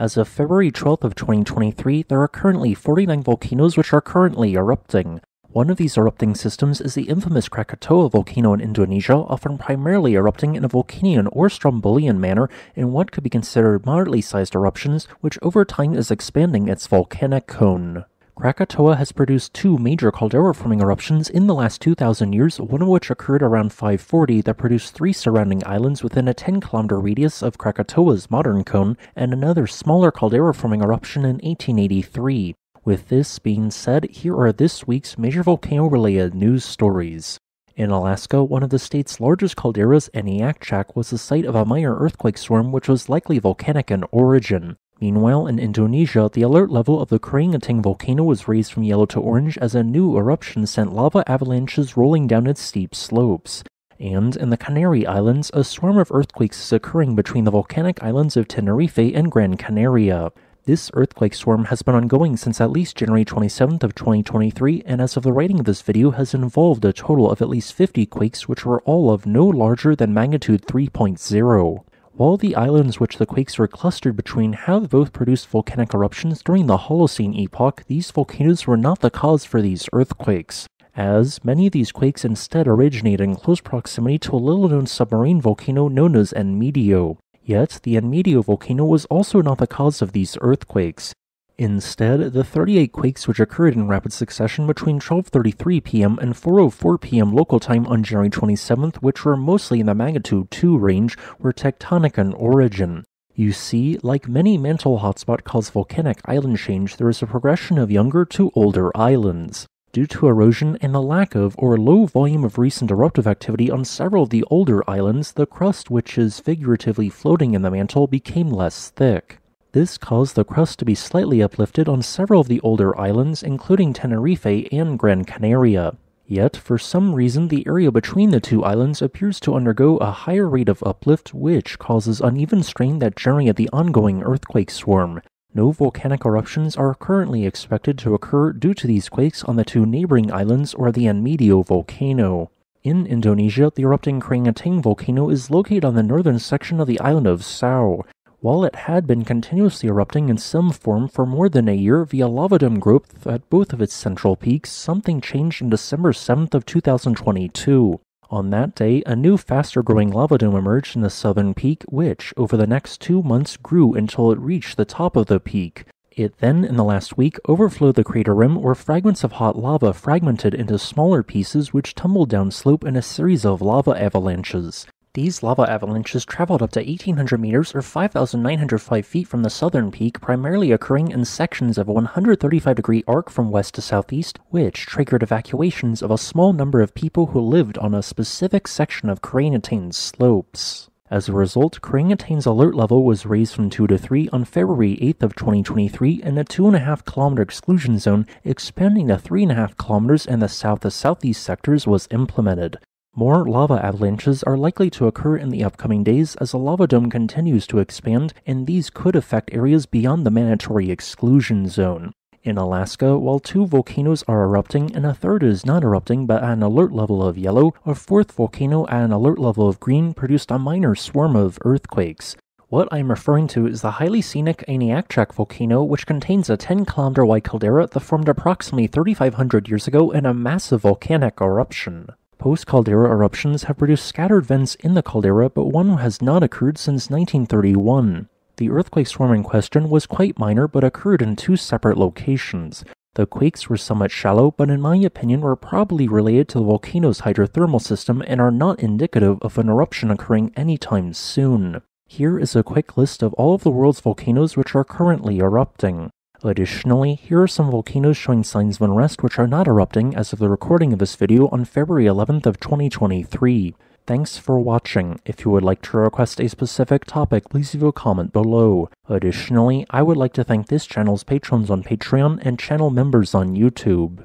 As of February 12th of 2023, there are currently 49 volcanoes which are currently erupting. One of these erupting systems is the infamous Krakatoa volcano in Indonesia, often primarily erupting in a Vulcanian or Strombolian manner in what could be considered moderately sized eruptions, which over time is expanding its volcanic cone. Krakatoa has produced two major caldera forming eruptions in the last 2,000 years, one of which occurred around 540 that produced three surrounding islands within a 10 kilometer radius of Krakatoa's modern cone, and another smaller caldera forming eruption in 1883. With this being said, here are this week's major volcano related news stories. In Alaska, one of the state's largest calderas, Aniakchak, was the site of a minor earthquake storm which was likely volcanic in origin. Meanwhile, in Indonesia, the alert level of the Karangetang volcano was raised from yellow to orange as a new eruption sent lava avalanches rolling down its steep slopes. And in the Canary Islands, a swarm of earthquakes is occurring between the volcanic islands of Tenerife and Gran Canaria. This earthquake swarm has been ongoing since at least January 27th of 2023 and as of the writing of this video has involved a total of at least 50 quakes which were all of no larger than magnitude 3.0. While the islands which the quakes were clustered between have both produced volcanic eruptions during the Holocene epoch, these volcanoes were not the cause for these earthquakes as many of these quakes instead originated in close proximity to a little known submarine volcano known as Enmedio. Yet, the Enmedio volcano was also not the cause of these earthquakes. Instead, the 38 quakes which occurred in rapid succession between 12:33 p.m. and 4:04 p.m. local time on January 27th, which were mostly in the magnitude 2 range, were tectonic in origin. You see, like many mantle hotspot caused volcanic island change, there is a progression of younger to older islands. Due to erosion and the lack of or low volume of recent eruptive activity on several of the older islands, the crust which is figuratively floating in the mantle became less thick. This caused the crust to be slightly uplifted on several of the older islands, including Tenerife and Gran Canaria. Yet, for some reason, the area between the two islands appears to undergo a higher rate of uplift, which causes uneven strain that generated the ongoing earthquake swarm. No volcanic eruptions are currently expected to occur due to these quakes on the two neighboring islands or the Enmedio volcano. In Indonesia, the erupting Karangetang volcano is located on the northern section of the island of Siau. While it had been continuously erupting in some form for more than a year via lava dome growth at both of its central peaks, something changed on December 7th of 2022. On that day, a new faster growing lava dome emerged in the southern peak, which, over the next two months, grew until it reached the top of the peak. It then, in the last week, overflowed the crater rim where fragments of hot lava fragmented into smaller pieces which tumbled down slope in a series of lava avalanches. These lava avalanches traveled up to 1800 meters or 5,905 feet from the southern peak, primarily occurring in sections of a 135 degree arc from west to southeast, which triggered evacuations of a small number of people who lived on a specific section of Karangetang's slopes. As a result, Karangetang's alert level was raised from 2 to 3 on February 8th of 2023 and a 2.5 kilometer exclusion zone expanding to 3.5 kilometers in the south to southeast sectors was implemented. More lava avalanches are likely to occur in the upcoming days as the lava dome continues to expand, and these could affect areas beyond the mandatory exclusion zone. In Alaska, while two volcanoes are erupting and a third is not erupting but at an alert level of yellow, a fourth volcano at an alert level of green produced a minor swarm of earthquakes. What I'm referring to is the highly scenic Aniakchak volcano, which contains a 10 kilometer wide caldera that formed approximately 3,500 years ago in a massive volcanic eruption. Post caldera eruptions have produced scattered vents in the caldera, but one has not occurred since 1931. The earthquake swarm in question was quite minor but occurred in two separate locations. The quakes were somewhat shallow, but in my opinion were probably related to the volcano's hydrothermal system and are not indicative of an eruption occurring anytime soon. Here is a quick list of all of the world's volcanoes which are currently erupting. Additionally, here are some volcanoes showing signs of unrest which are not erupting as of the recording of this video on February 11th of 2023. Thanks for watching. If you would like to request a specific topic, please leave a comment below. Additionally, I would like to thank this channel's patrons on Patreon and channel members on YouTube.